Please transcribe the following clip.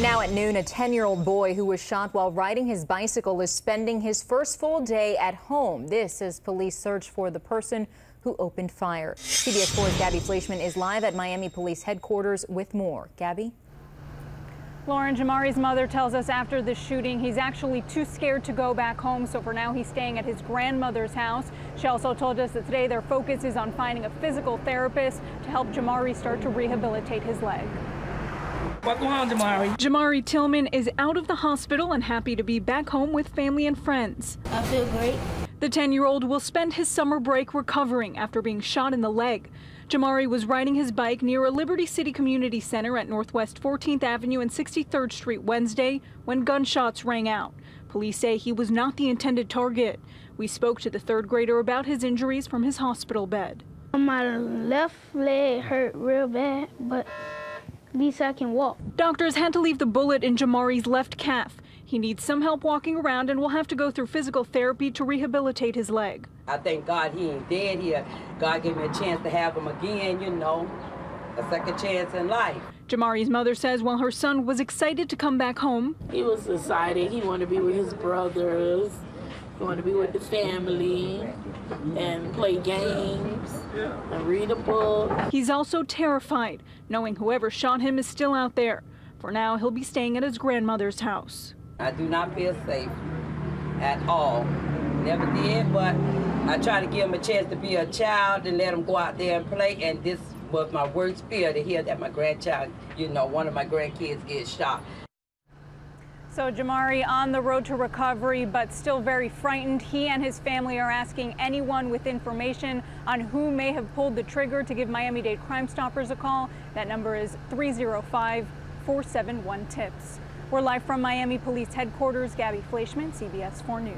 Now at noon, a 10-year-old boy who was shot while riding his bicycle is spending his first full day at home. This as police search for the person who opened fire. CBS 4's Gabby Fleischman is live at Miami Police headquarters with more. Gabby? Lauren Jamari's mother tells us after the shooting, he's actually too scared to go back home. So for now, he's staying at his grandmother's house. She also told us that today their focus is on finding a physical therapist to help Jamari start to rehabilitate his leg. What's going on, Jamari? Jamari Tillman is out of the hospital and happy to be back home with family and friends. I feel great. The 10 year old will spend his summer break recovering after being shot in the leg. Jamari was riding his bike near a Liberty City Community Center at Northwest 14th Avenue and 63rd Street Wednesday when gunshots rang out. Police say he was not the intended target. We spoke to the third grader about his injuries from his hospital bed. My left leg hurt real bad, but at least I can walk. Doctors had to leave the bullet in Jamari's left calf. He needs some help walking around and will have to go through physical therapy to rehabilitate his leg. I thank God he ain't dead here. God gave me a chance to have him again, you know, a second chance in life. Jamari's mother says while her son was excited to come back home, he was excited. He wanted to be with his brothers. He wanted to be with the family and play games and read a book. He's also terrified, knowing whoever shot him is still out there. For now, he'll be staying at his grandmother's house. I do not feel safe at all. Never did, but I try to give him a chance to be a child and let him go out there and play. And this was my worst fear to hear that my grandchild, you know, one of my grandkids gets shot. So Jamari on the road to recovery, but still very frightened. He and his family are asking anyone with information on who may have pulled the trigger to give Miami-Dade Crime Stoppers a call. That number is 305-471-TIPS. We're live from Miami Police Headquarters. Gabby Fleischman, CBS 4 News.